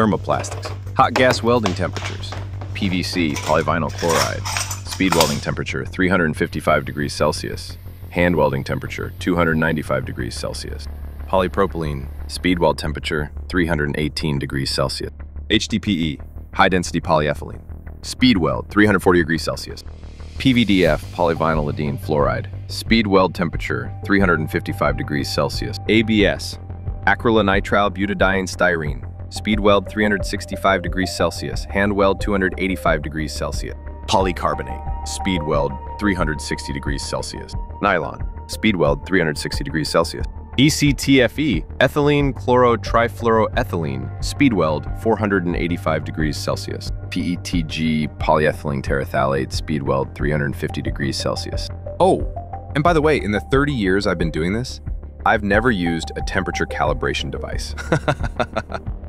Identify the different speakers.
Speaker 1: thermoplastics, hot gas welding temperatures, PVC, polyvinyl chloride, speed welding temperature 355 degrees Celsius, hand welding temperature 295 degrees Celsius, polypropylene, speed weld temperature 318 degrees Celsius, HDPE, high density polyethylene, speed weld 340 degrees Celsius, PVDF, polyvinylidene fluoride, speed weld temperature 355 degrees Celsius, ABS, acrylonitrile butadiene styrene, speed weld 365 degrees Celsius, hand weld 285 degrees Celsius, polycarbonate, speed weld 360 degrees Celsius, nylon, speed weld 360 degrees Celsius, ECTFE, ethylene chlorotrifluoroethylene, speed weld 485 degrees Celsius, PETG, polyethylene terephthalate, speed weld 350 degrees Celsius. Oh, and by the way, in the 30 years I've been doing this, I've never used a temperature calibration device.